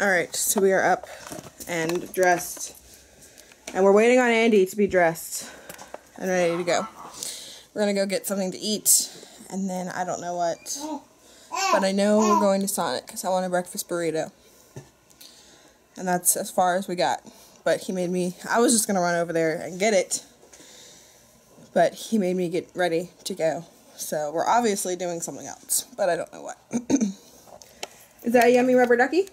Alright, so we are up and dressed. And we're waiting on Andy to be dressed and ready to go. We're gonna go get something to eat, and then I don't know what. But I know we're going to Sonic because I want a breakfast burrito. And that's as far as we got. But he made me, I was just gonna run over there and get it. But he made me get ready to go. So we're obviously doing something else, but I don't know what. Is that a yummy rubber ducky?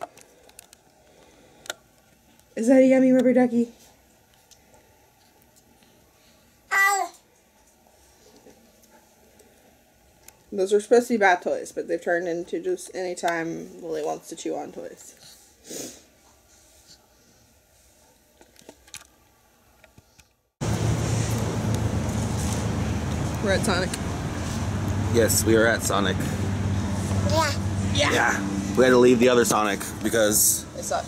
Is that a yummy rubber ducky? Those are supposed to be bath toys, but they've turned into just anytime Lily wants to chew on toys. We're at Sonic. Yes, we are at Sonic. Yeah. Yeah. Yeah. We had to leave the other Sonic because They suck.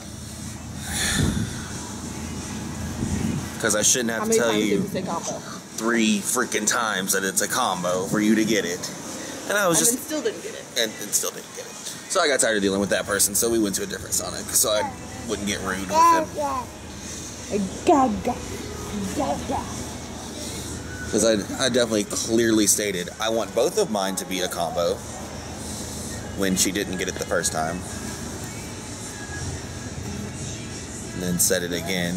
Because I shouldn't have to tell you did we say combo? three freaking times that it's a combo for you to get it. And I was And just still didn't get it. and, and still didn't get it. So I got tired of dealing with that person, so we went to a different Sonic so I wouldn't get rude with him. Gaga. Gaga. Because I, I definitely clearly stated I want both of mine to be a combo when she didn't get it the first time. And then said it again.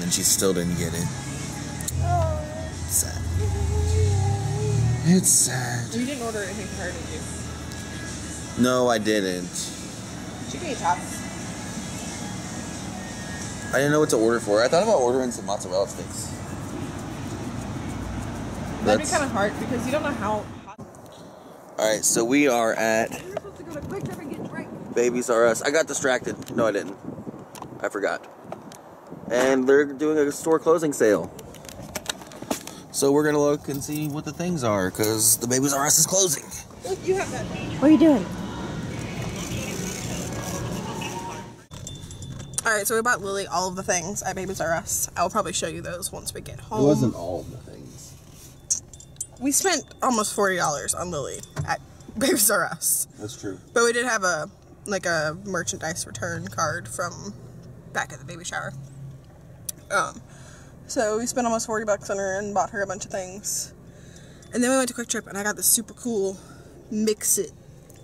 And then she still didn't get it. Sad. It's sad. You didn't order anything for her, did you? No, I didn't. She can eat tots. I didn't know what to order for. I thought about ordering some mozzarella sticks. That'd be kind of hard because you don't know how. Alright, so we are at You're supposed to go to QuikTrip and get drink. Babies R Us. I got distracted. No, I didn't. I forgot. And they're doing a store closing sale. So we're gonna look and see what the things are, because the Babies R Us is closing. Look, you have that. What are you doing? Alright, so we bought Lily all of the things at Babies R Us. I'll probably show you those once we get home. It wasn't all of the things. We spent almost $40 on Lily at Babies R Us. That's true. But we did have a like a merchandise return card from back at the baby shower. Um, so we spent almost forty bucks on her and bought her a bunch of things. And then we went to QuikTrip and I got this super cool mix it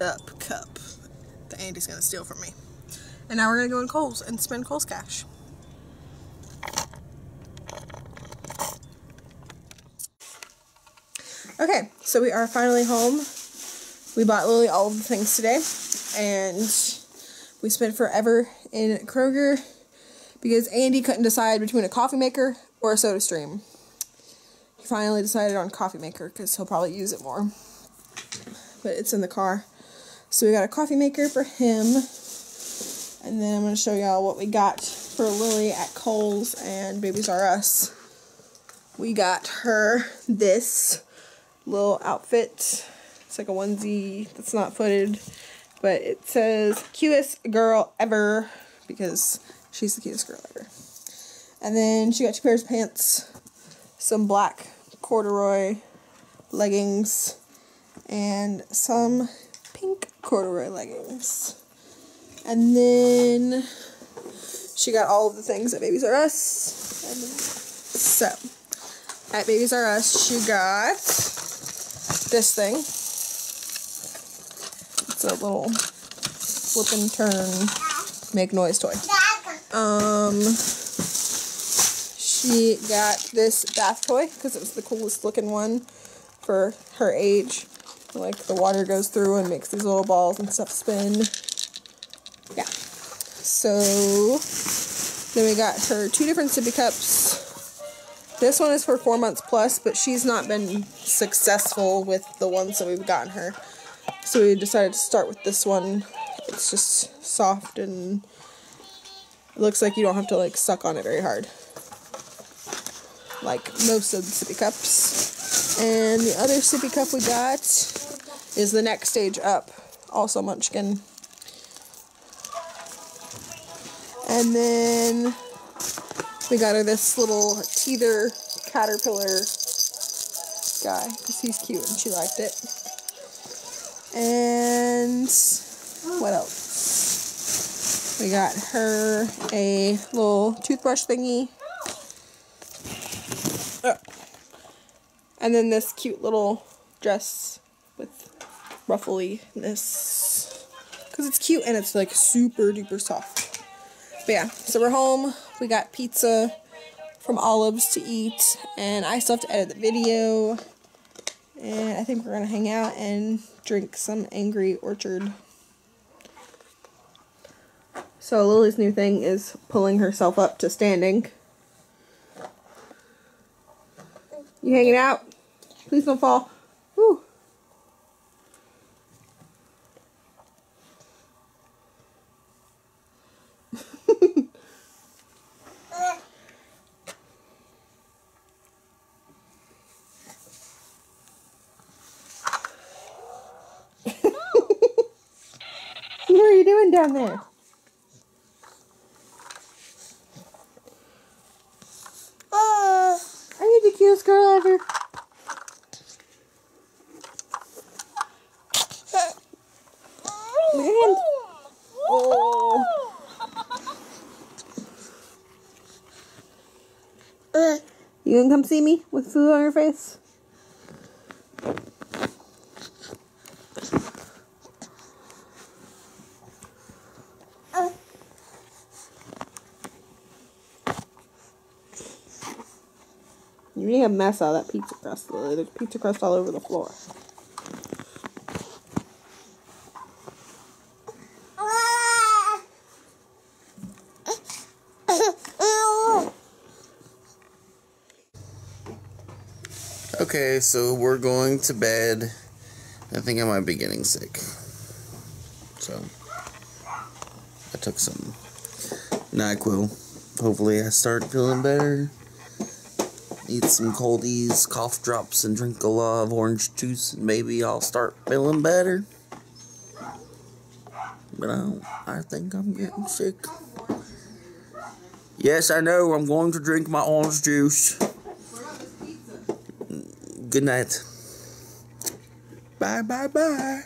up cup that Andy's gonna steal from me. And now we're gonna go in Kohl's and spend Kohl's cash. Okay, so we are finally home. We bought Lily all of the things today, and we spent forever in Kroger because Andy couldn't decide between a coffee maker or a SodaStream. He finally decided on coffee maker because he'll probably use it more. But it's in the car. So we got a coffee maker for him. And then I'm going to show y'all what we got for Lily at Kohl's and Babies R Us. We got her this little outfit. It's like a onesie that's not footed, but it says cutest girl ever because she's the cutest girl ever. And then she got two pairs of pants, some black corduroy leggings, and some pink corduroy leggings. And then she got all of the things at Babies R Us. So, at Babies R Us, she got this thing. It's a little flip and turn, make noise toy. Um, she got this bath toy because it was the coolest looking one for her age. Like the water goes through and makes these little balls and stuff spin. Yeah. So then we got her two different sippy cups. This one is for four months plus, but she's not been successful with the ones that we've gotten her. So we decided to start with this one. It's just soft and it looks like you don't have to like suck on it very hard. Like most of the sippy cups. And the other sippy cup we got is the next stage up. Also Munchkin. And then we got her this little teether caterpillar guy because he's cute and she liked it. And what else? We got her a little toothbrush thingy. Uh, and then this cute little dress with ruffliness. Because it's cute and it's like super duper soft. But yeah, so we're home. We got pizza from Olives to eat. And I still have to edit the video. And I think we're going to hang out and drink some Angry Orchard. So Lily's new thing is pulling herself up to standing. You hanging out? Please don't fall. Woo. what are you doing down there? Are you the cutest girl ever? Man. Oh. Uh, you gonna come see me with food on your face? You made a mess out of that pizza crust, There's pizza crust all over the floor. Okay, so we're going to bed. I think I might be getting sick. So, I took some NyQuil. Hopefully, I start feeling better. Eat some coldies, cough drops, and drink a lot of orange juice, and maybe I'll start feeling better. But I, don't, I think I'm getting sick. Yes, I know. I'm going to drink my orange juice. Good night. Bye, bye, bye.